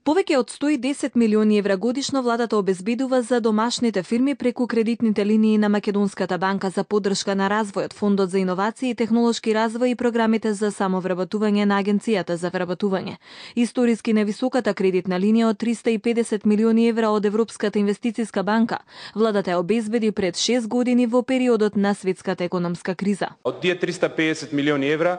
Повеќе од 110 милиони евра годишно владата обезбедува за домашните фирми преку кредитните линии на Македонската банка за поддршка на развојот, Фондот за иновации и технолошки развој и програмите за самовработување на Агенцијата за вработување. Историски невисоката кредитна линија од 350 милиони евра од Европската инвестициска банка, владата ја обезбеди пред 6 години во периодот на светската економска криза. Од тие 350 милиони евра,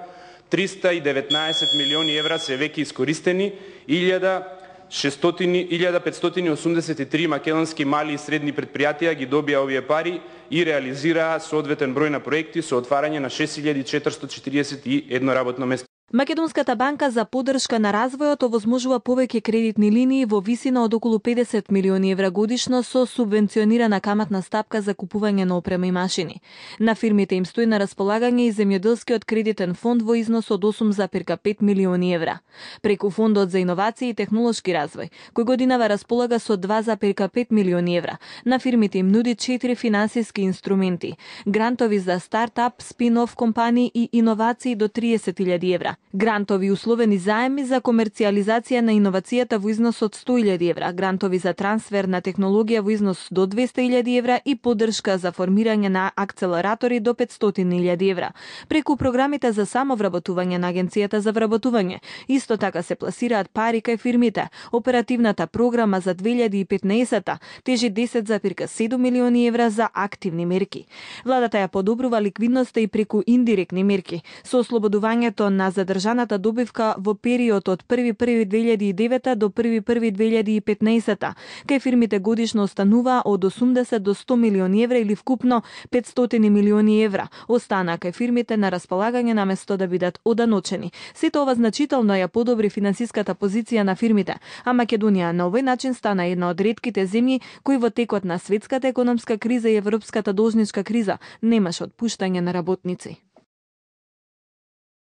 319 милиони евра се веќе искористени, 1000 1583 македонски мали и средни предпријатија ги добија овие пари и реализираа соодветен број на проекти со отварање на 6441 работно место. Македонската банка за поддршка на развојот овозможува повеќе кредитни линии во висина од околу 50 милиони евра годишно со субвенционирана каматна стапка за купување на опрема и машини. На фирмите им стои на располагање и земјоделскиот кредитен фонд во износ од 8,5 милиони евра. Преку фондот за иновации и технолошки развој, кој годинава располага со 2,5 милиони евра, на фирмите им нуди 4 финансиски инструменти: грантови за стартап, спин-оф компании и иновации до 30.000 евра Грантови условени заеми за комерцијализација на иновацијата во износ од 100.000 евра, грантови за трансфер на технологија во износ до 200.000 евра и поддршка за формирање на акцелератори до 500.000 евра. Преку програмите за самовработување на Агенцијата за вработување, исто така се пласираат пари кај фирмите. Оперативната програма за 2015 тежи 10,7 милиони евра за активни мерки. Владата ја подобрува ликвидноста и преку индиректни мерки, со ослободувањето на задр задржаната добивка во период од 1.1.2009 до 1.1.2015. Кај фирмите годишно останува од 80 до 100 милиони евра или вкупно 500 милиони евра. Остана кај фирмите на располагање на место да бидат оданочени. Сето ова значително ја подобри финансиската позиција на фирмите, а Македонија на овој начин стана една од ретките земји кои во текот на светската економска криза и европската должничка криза немаше отпуштање на работници.